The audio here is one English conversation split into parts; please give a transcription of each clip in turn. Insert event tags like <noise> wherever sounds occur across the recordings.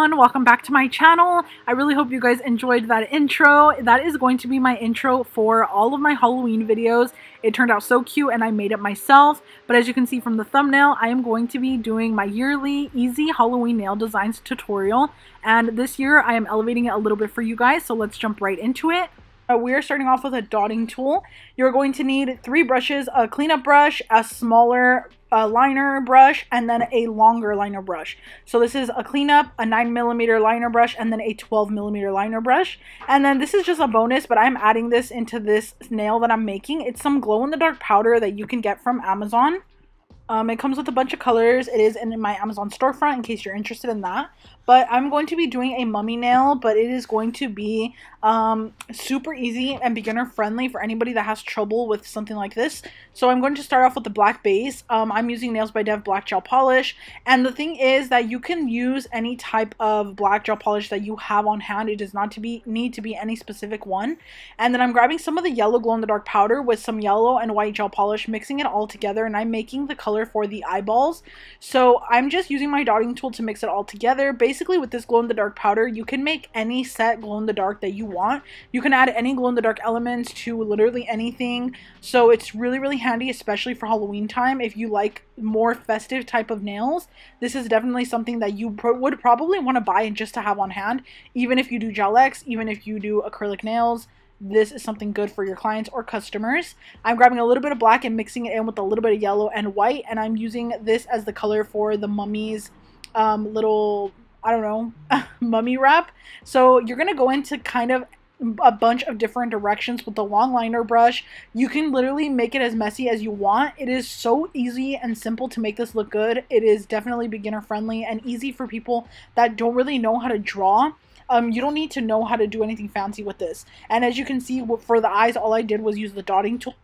everyone, welcome back to my channel. I really hope you guys enjoyed that intro. That is going to be my intro for all of my Halloween videos. It turned out so cute and I made it myself. But as you can see from the thumbnail, I am going to be doing my yearly easy Halloween nail designs tutorial. And this year I am elevating it a little bit for you guys, so let's jump right into it. Uh, we are starting off with a dotting tool. You're going to need three brushes, a cleanup brush, a smaller uh, liner brush, and then a longer liner brush. So this is a cleanup, a 9 millimeter liner brush, and then a 12 millimeter liner brush. And then this is just a bonus, but I'm adding this into this nail that I'm making. It's some glow-in-the-dark powder that you can get from Amazon. Um, it comes with a bunch of colors. It is in my Amazon storefront in case you're interested in that. But I'm going to be doing a mummy nail, but it is going to be um, super easy and beginner friendly for anybody that has trouble with something like this. So I'm going to start off with the black base. Um, I'm using Nails by Dev black gel polish. And the thing is that you can use any type of black gel polish that you have on hand. It does not to be need to be any specific one. And then I'm grabbing some of the yellow glow-in-the-dark powder with some yellow and white gel polish, mixing it all together. And I'm making the color for the eyeballs. So I'm just using my dotting tool to mix it all together. Basically with this glow-in-the-dark powder, you can make any set glow-in-the-dark that you want. You can add any glow-in-the-dark elements to literally anything. So it's really, really handy, especially for Halloween time. If you like more festive type of nails, this is definitely something that you pro would probably want to buy and just to have on hand. Even if you do gel X, even if you do acrylic nails, this is something good for your clients or customers. I'm grabbing a little bit of black and mixing it in with a little bit of yellow and white, and I'm using this as the color for the mummy's um, little I don't know, <laughs> mummy wrap. So you're going to go into kind of a bunch of different directions with the long liner brush. You can literally make it as messy as you want. It is so easy and simple to make this look good. It is definitely beginner friendly and easy for people that don't really know how to draw. Um, you don't need to know how to do anything fancy with this. And as you can see, for the eyes, all I did was use the dotting tool.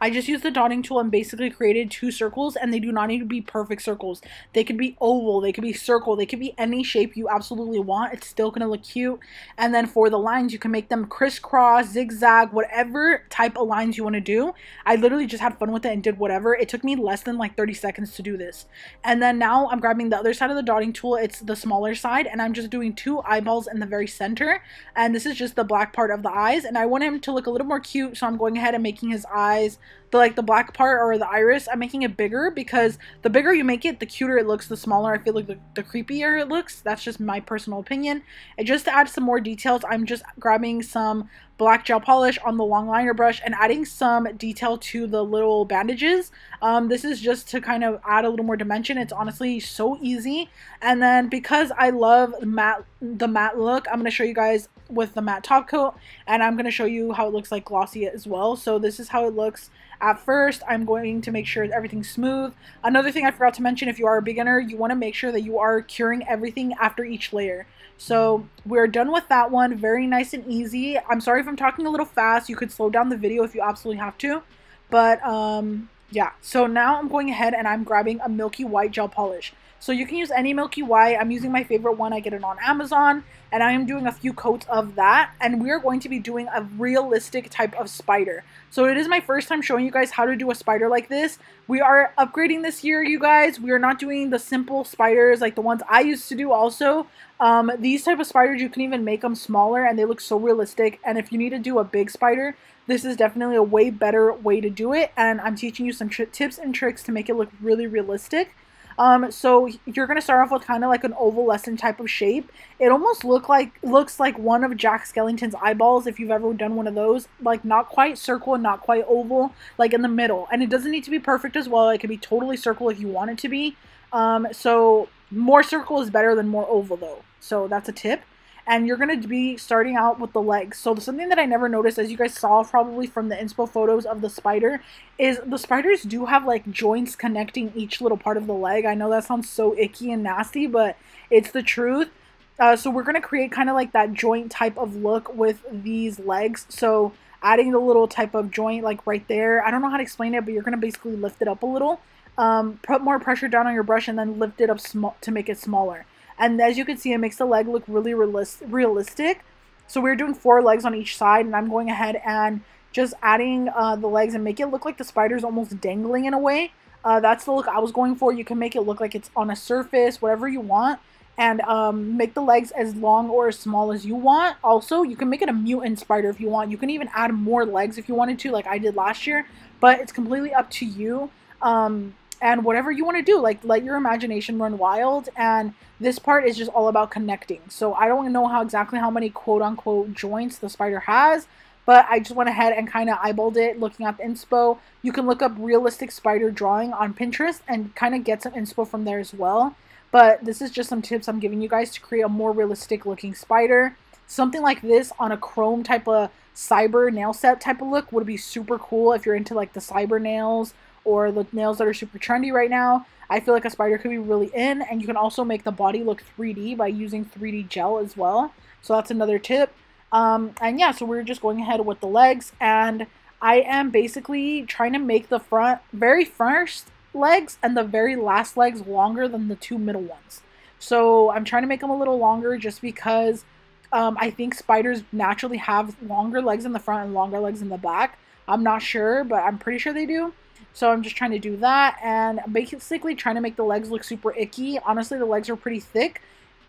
I just used the dotting tool and basically created two circles and they do not need to be perfect circles. They could be oval, they could be circle, they could be any shape you absolutely want. It's still going to look cute. And then for the lines, you can make them crisscross, zigzag, whatever type of lines you want to do. I literally just had fun with it and did whatever. It took me less than like 30 seconds to do this. And then now I'm grabbing the other side of the dotting tool. It's the smaller side and I'm just doing two eyeballs in the very center. And this is just the black part of the eyes. And I want him to look a little more cute. So I'm going ahead and making his eyes the like the black part or the iris i'm making it bigger because the bigger you make it the cuter it looks the smaller i feel like the, the creepier it looks that's just my personal opinion and just to add some more details i'm just grabbing some black gel polish on the long liner brush and adding some detail to the little bandages. Um, this is just to kind of add a little more dimension. It's honestly so easy. And then because I love matte, the matte look, I'm going to show you guys with the matte top coat and I'm going to show you how it looks like glossy as well. So this is how it looks at first. I'm going to make sure everything's smooth. Another thing I forgot to mention, if you are a beginner, you want to make sure that you are curing everything after each layer. So we're done with that one. Very nice and easy. I'm sorry if I'm talking a little fast. You could slow down the video if you absolutely have to. But um, yeah, so now I'm going ahead and I'm grabbing a milky white gel polish. So you can use any milky white. I'm using my favorite one. I get it on Amazon. And I am doing a few coats of that. And we're going to be doing a realistic type of spider. So it is my first time showing you guys how to do a spider like this. We are upgrading this year, you guys. We are not doing the simple spiders like the ones I used to do also. Um, these type of spiders, you can even make them smaller and they look so realistic. And if you need to do a big spider, this is definitely a way better way to do it. And I'm teaching you some tips and tricks to make it look really realistic. Um, so you're gonna start off with kind of like an ovalescent type of shape. It almost look like looks like one of Jack Skellington's eyeballs if you've ever done one of those. Like not quite circle and not quite oval, like in the middle. And it doesn't need to be perfect as well. It can be totally circle if you want it to be. Um, so more circle is better than more oval though. So that's a tip and you're going to be starting out with the legs. So something that I never noticed, as you guys saw probably from the inspo photos of the spider, is the spiders do have like joints connecting each little part of the leg. I know that sounds so icky and nasty, but it's the truth. Uh, so we're going to create kind of like that joint type of look with these legs. So adding the little type of joint like right there. I don't know how to explain it, but you're going to basically lift it up a little. Um, put more pressure down on your brush and then lift it up small to make it smaller. And as you can see, it makes the leg look really realistic. So we're doing four legs on each side, and I'm going ahead and just adding uh, the legs and make it look like the spider's almost dangling in a way. Uh, that's the look I was going for. You can make it look like it's on a surface, whatever you want. and um, make the legs as long or as small as you want. Also, you can make it a mutant spider if you want. You can even add more legs if you wanted to, like I did last year, but it's completely up to you. Um, and whatever you want to do, like let your imagination run wild. And this part is just all about connecting. So I don't know how exactly how many quote unquote joints the spider has, but I just went ahead and kind of eyeballed it looking the inspo. You can look up realistic spider drawing on Pinterest and kind of get some inspo from there as well. But this is just some tips I'm giving you guys to create a more realistic looking spider. Something like this on a chrome type of cyber nail set type of look would be super cool if you're into like the cyber nails or the nails that are super trendy right now. I feel like a spider could be really in and you can also make the body look 3D by using 3D gel as well. So that's another tip. Um, and yeah, so we're just going ahead with the legs and I am basically trying to make the front very first legs and the very last legs longer than the two middle ones. So I'm trying to make them a little longer just because um, I think spiders naturally have longer legs in the front and longer legs in the back. I'm not sure, but I'm pretty sure they do. So I'm just trying to do that and basically trying to make the legs look super icky. Honestly, the legs are pretty thick.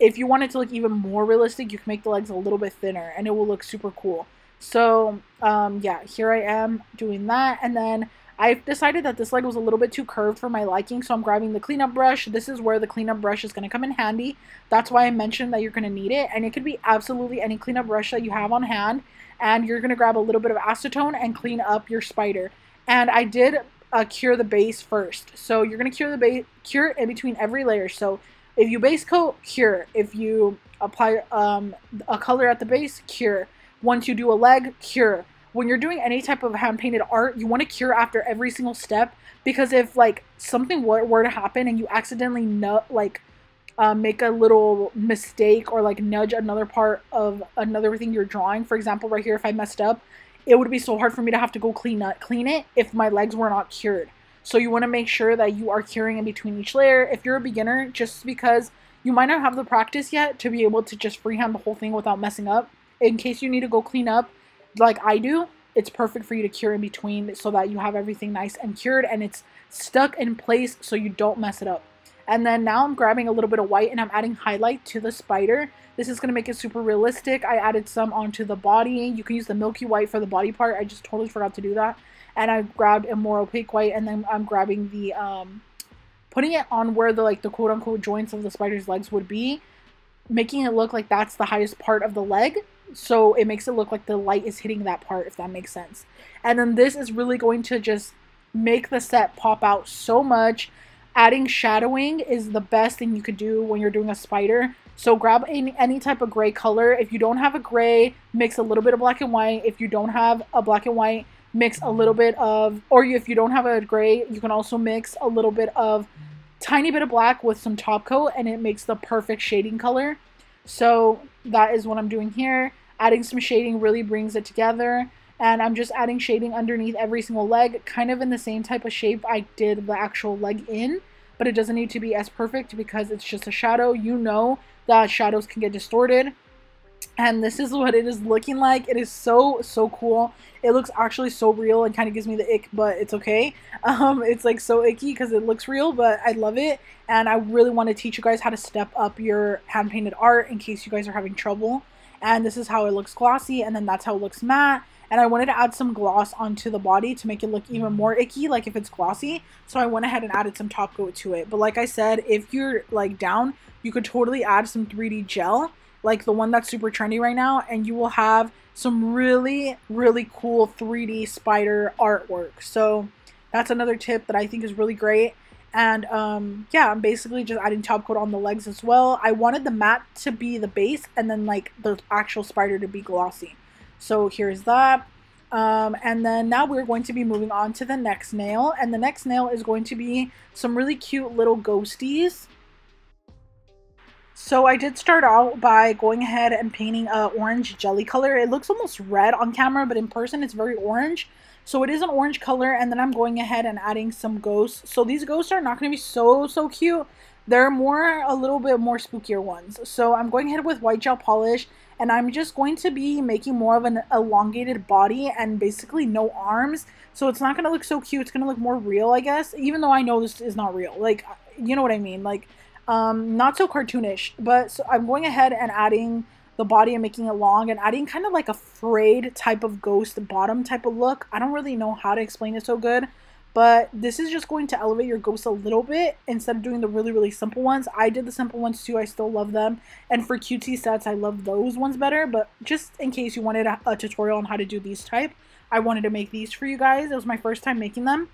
If you want it to look even more realistic, you can make the legs a little bit thinner and it will look super cool. So um, yeah, here I am doing that. And then I've decided that this leg was a little bit too curved for my liking, so I'm grabbing the cleanup brush. This is where the cleanup brush is going to come in handy. That's why I mentioned that you're going to need it, and it could be absolutely any cleanup brush that you have on hand, and you're going to grab a little bit of acetone and clean up your spider. And I did uh, cure the base first, so you're going to cure the base, cure in between every layer. So if you base coat, cure. If you apply um, a color at the base, cure. Once you do a leg, cure when you're doing any type of hand painted art, you want to cure after every single step because if like something were, were to happen and you accidentally nut like uh, make a little mistake or like nudge another part of another thing you're drawing, for example, right here, if I messed up, it would be so hard for me to have to go clean up, clean it if my legs were not cured. So you want to make sure that you are curing in between each layer. If you're a beginner, just because you might not have the practice yet to be able to just freehand the whole thing without messing up, in case you need to go clean up, like I do, it's perfect for you to cure in between so that you have everything nice and cured and it's stuck in place so you don't mess it up. And then now I'm grabbing a little bit of white and I'm adding highlight to the spider. This is going to make it super realistic. I added some onto the body. You can use the milky white for the body part. I just totally forgot to do that. And I grabbed a more opaque white and then I'm grabbing the, um, putting it on where the, like, the quote-unquote joints of the spider's legs would be. Making it look like that's the highest part of the leg so it makes it look like the light is hitting that part if that makes sense and then this is really going to just make the set pop out so much adding shadowing is the best thing you could do when you're doing a spider so grab any, any type of gray color if you don't have a gray mix a little bit of black and white if you don't have a black and white mix a little bit of or if you don't have a gray you can also mix a little bit of tiny bit of black with some top coat and it makes the perfect shading color so that is what I'm doing here Adding some shading really brings it together. And I'm just adding shading underneath every single leg, kind of in the same type of shape I did the actual leg in. But it doesn't need to be as perfect because it's just a shadow. You know that shadows can get distorted. And this is what it is looking like. It is so so cool. It looks actually so real and kind of gives me the ick but it's okay. <laughs> Um it's like so icky because it looks real but i love it. And i really want to teach you guys how to step up your hand painted art in case you guys are having trouble. And this is how it looks glossy and then that's how it looks matte and I wanted to add some gloss onto the body to make it look even more icky like if it's glossy. So I went ahead and added some top coat to it. But like I said if you're like down you could totally add some 3D gel like the one that's super trendy right now and you will have some really really cool 3D spider artwork. So that's another tip that I think is really great. And um, yeah, I'm basically just adding top coat on the legs as well. I wanted the matte to be the base and then like the actual spider to be glossy. So here's that. Um, and then now we're going to be moving on to the next nail. And the next nail is going to be some really cute little ghosties. So I did start out by going ahead and painting a orange jelly color. It looks almost red on camera, but in person it's very orange. So it is an orange color and then I'm going ahead and adding some ghosts. So these ghosts are not going to be so, so cute. They're more, a little bit more spookier ones. So I'm going ahead with white gel polish and I'm just going to be making more of an elongated body and basically no arms. So it's not going to look so cute. It's going to look more real, I guess, even though I know this is not real. Like, you know what I mean? Like, Um, not so cartoonish, but so I'm going ahead and adding the body and making it long and adding kind of like a frayed type of ghost bottom type of look. I don't really know how to explain it so good, but this is just going to elevate your ghost a little bit instead of doing the really, really simple ones. I did the simple ones too. I still love them. And for cutesy sets, I love those ones better. But just in case you wanted a, a tutorial on how to do these type, I wanted to make these for you guys. It was my first time making them.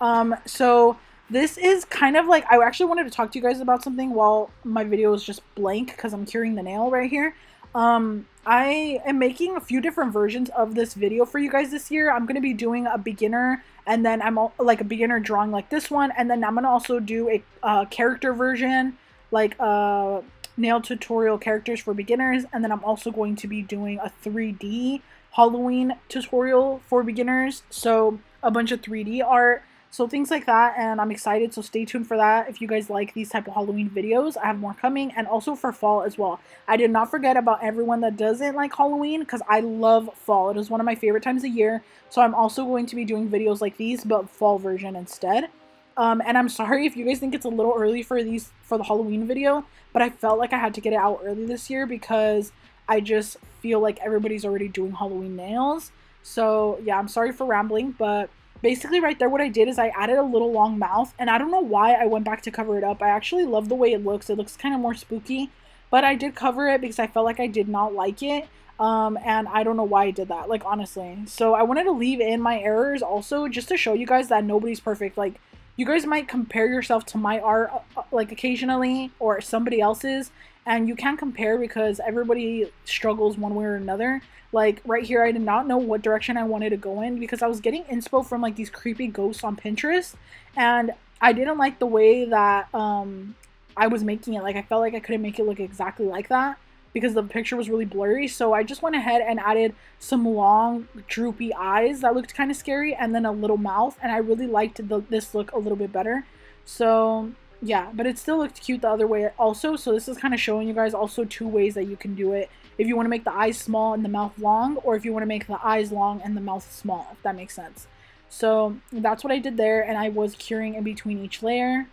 Um, so this is kind of like, I actually wanted to talk to you guys about something while my video is just blank because I'm curing the nail right here. Um, I am making a few different versions of this video for you guys this year. I'm going to be doing a beginner and then I'm like a beginner drawing like this one. And then I'm to also do a uh, character version like uh, nail tutorial characters for beginners. And then I'm also going to be doing a 3D Halloween tutorial for beginners. So a bunch of 3D art so things like that, and I'm excited. So stay tuned for that. If you guys like these type of Halloween videos, I have more coming, and also for fall as well. I did not forget about everyone that doesn't like Halloween because I love fall. It is one of my favorite times of year. So I'm also going to be doing videos like these, but fall version instead. Um, and I'm sorry if you guys think it's a little early for these for the Halloween video, but I felt like I had to get it out early this year because I just feel like everybody's already doing Halloween nails. So yeah, I'm sorry for rambling, but basically right there what I did is I added a little long mouth and I don't know why I went back to cover it up. I actually love the way it looks. It looks kind of more spooky, but I did cover it because I felt like I did not like it. Um, and I don't know why I did that, like honestly. So I wanted to leave in my errors also just to show you guys that nobody's perfect. Like you guys might compare yourself to my art uh, uh like occasionally or somebody else's and you can't compare because everybody struggles one way or another. Like right here, I did not know what direction I wanted to go in because I was getting inspo from like these creepy ghosts on Pinterest, and I didn't like the way that um I was making it. Like I felt like I couldn't make it look exactly like that because the picture was really blurry. So I just went ahead and added some long droopy eyes that looked kind of scary and then a little mouth and I really liked the, this look a little bit better. So yeah, but it still looked cute the other way also. So this is kind of showing you guys also two ways that you can do it if you want to make the eyes small and the mouth long, or if you want to make the eyes long and the mouth small, if that makes sense. So that's what I did there, and I was curing in between each layer.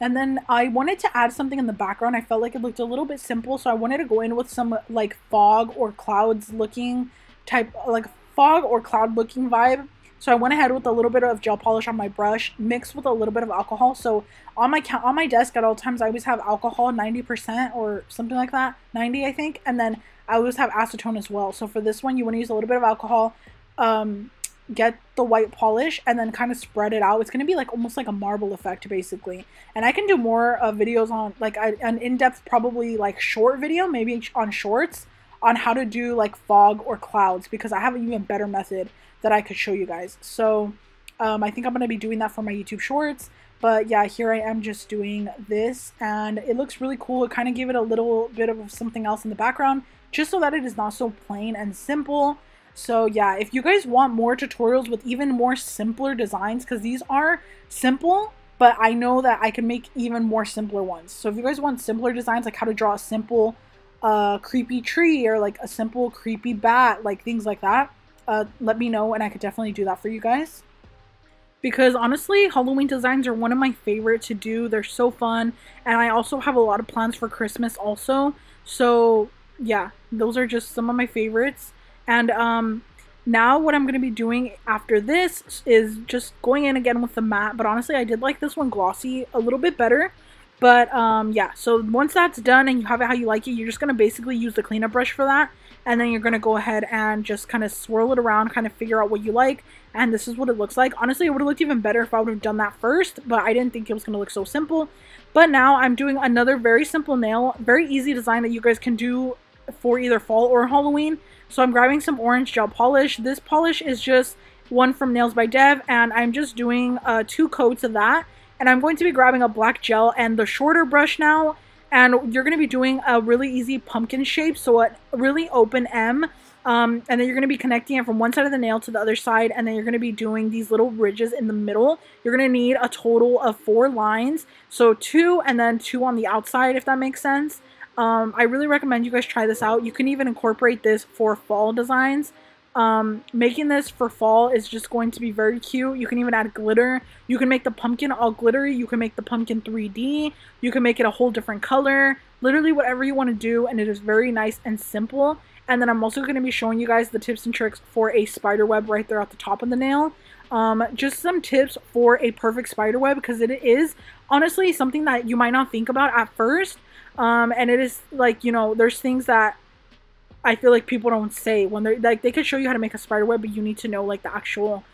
And then I wanted to add something in the background. I felt like it looked a little bit simple, so I wanted to go in with some like fog or clouds looking type, like fog or cloud looking vibe. So I went ahead with a little bit of gel polish on my brush mixed with a little bit of alcohol. So on my on my desk at all times I always have alcohol 90% or something like that, 90 I think, and then I always have acetone as well. So for this one you want to use a little bit of alcohol, um, get the white polish and then kind of spread it out. It's going to be like almost like a marble effect basically. And I can do more uh, videos on like an in-depth probably like short video, maybe on shorts on how to do like fog or clouds because I have an even better method that I could show you guys. So um, I think I'm going to be doing that for my YouTube shorts. But yeah, here I am just doing this and it looks really cool. It kind of gave it a little bit of something else in the background just so that it is not so plain and simple. So yeah, if you guys want more tutorials with even more simpler designs, because these are simple, but I know that I can make even more simpler ones. So if you guys want simpler designs, like how to draw a simple uh, creepy tree or like a simple creepy bat, like things like that, uh, let me know and I could definitely do that for you guys. Because honestly, Halloween designs are one of my favorite to do. They're so fun. And I also have a lot of plans for Christmas also. So yeah, those are just some of my favorites. And um, now what I'm going to be doing after this is just going in again with the matte. But honestly, I did like this one glossy a little bit better. But um, yeah, so once that's done and you have it how you like it, you're just going to basically use the cleanup brush for that and then you're going to go ahead and just kind of swirl it around, kind of figure out what you like, and this is what it looks like. Honestly, it would have looked even better if I would have done that first, but I didn't think it was going to look so simple. But now I'm doing another very simple nail, very easy design that you guys can do for either fall or Halloween. So I'm grabbing some orange gel polish. This polish is just one from Nails by Dev, and I'm just doing uh, two coats of that. And I'm going to be grabbing a black gel and the shorter brush now and you're going to be doing a really easy pumpkin shape, so a really open M, um, and then you're going to be connecting it from one side of the nail to the other side, and then you're going to be doing these little ridges in the middle. You're going to need a total of four lines, so two and then two on the outside, if that makes sense. Um, I really recommend you guys try this out. You can even incorporate this for fall designs, Um, making this for fall is just going to be very cute. You can even add glitter. You can make the pumpkin all glittery. You can make the pumpkin 3D. You can make it a whole different color. Literally whatever you want to do and it is very nice and simple. And then I'm also going to be showing you guys the tips and tricks for a spider web right there at the top of the nail. Um, just some tips for a perfect spider web because it is honestly something that you might not think about at first. Um, and it is like, you know, there's things that I feel like people don't say when they're like they can show you how to make a spider web, but you need to know like the actual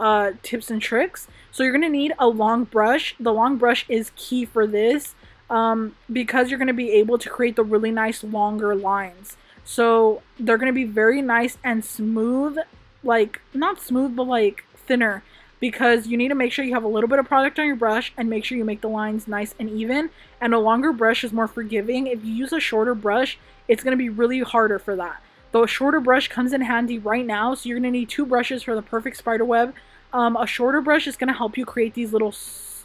uh, tips and tricks. So you're gonna need a long brush. The long brush is key for this um, because you're gonna be able to create the really nice longer lines. So they're gonna be very nice and smooth, like not smooth, but like thinner because you need to make sure you have a little bit of product on your brush and make sure you make the lines nice and even. And a longer brush is more forgiving. If you use a shorter brush, it's going to be really harder for that. Though a shorter brush comes in handy right now, so you're going to need two brushes for the perfect spider web. Um, a shorter brush is going to help you create these little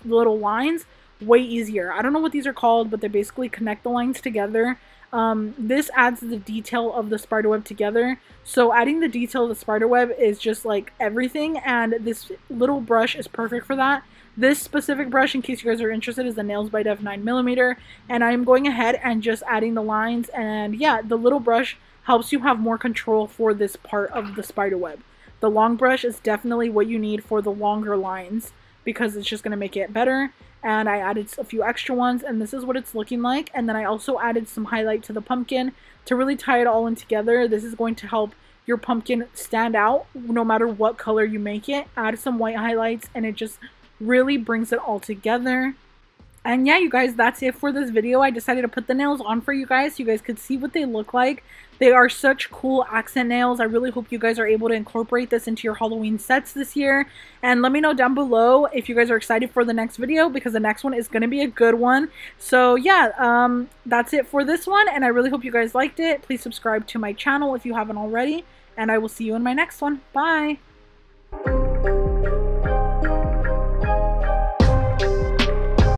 little lines way easier. I don't know what these are called, but they basically connect the lines together. Um, this adds the detail of the spider web together. So adding the detail of the spider web is just like everything, and this little brush is perfect for that. This specific brush, in case you guys are interested, is the Nails by Dev 9mm, and I'm going ahead and just adding the lines, and yeah, the little brush helps you have more control for this part of the spider web. The long brush is definitely what you need for the longer lines, because it's just going to make it better, and I added a few extra ones, and this is what it's looking like, and then I also added some highlight to the pumpkin to really tie it all in together. This is going to help your pumpkin stand out no matter what color you make it. Add some white highlights, and it just really brings it all together. And yeah, you guys, that's it for this video. I decided to put the nails on for you guys so you guys could see what they look like. They are such cool accent nails. I really hope you guys are able to incorporate this into your Halloween sets this year. And let me know down below if you guys are excited for the next video because the next one is going to be a good one. So yeah, um, that's it for this one. And I really hope you guys liked it. Please subscribe to my channel if you haven't already. And I will see you in my next one. Bye!